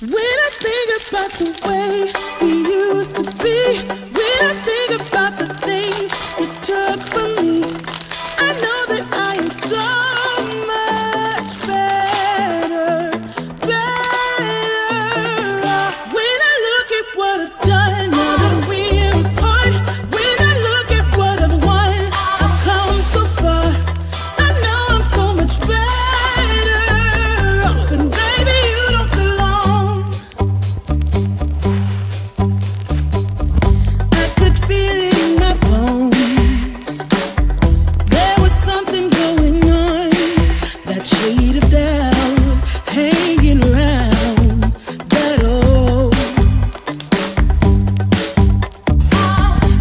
When I think about the way we used to be.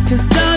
Cause